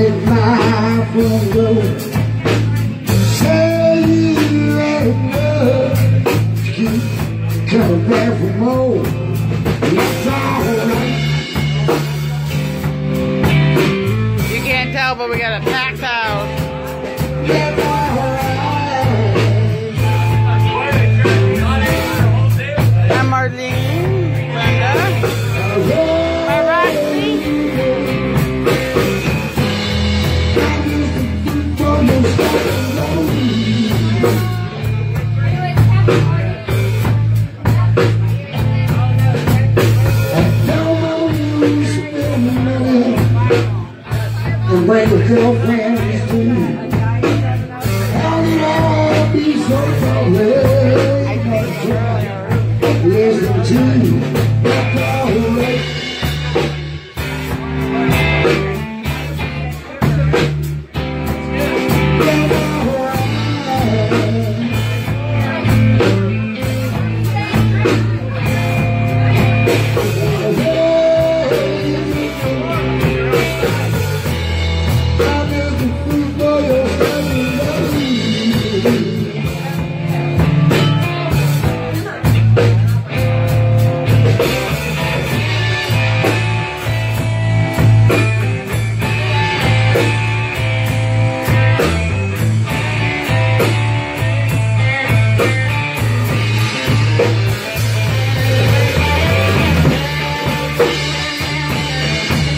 in my window. Tell you love back for more. girl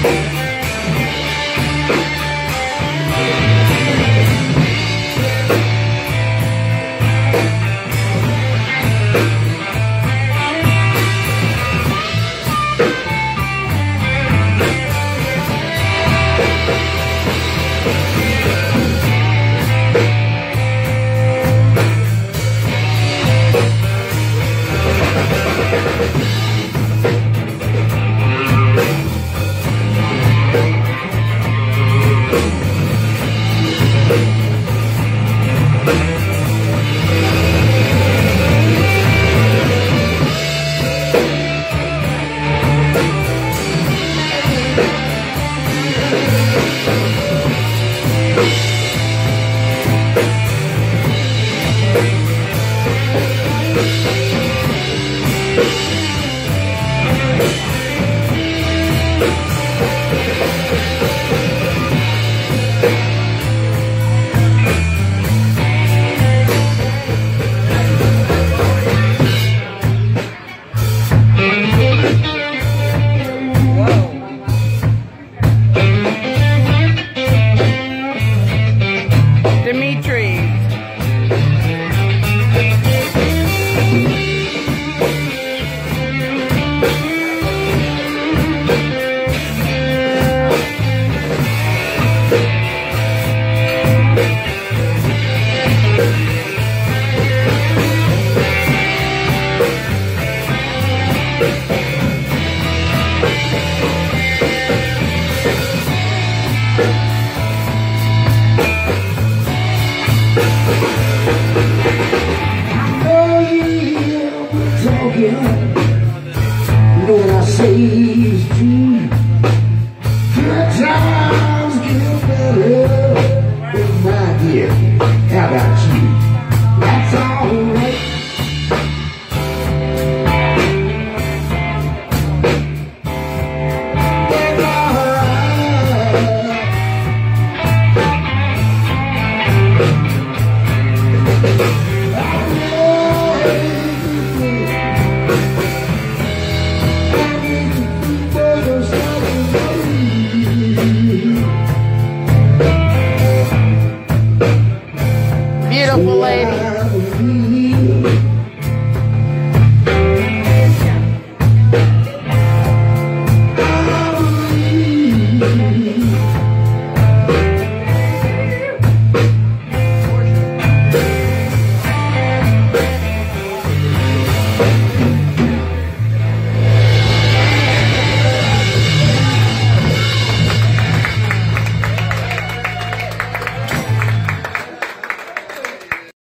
Thank got you.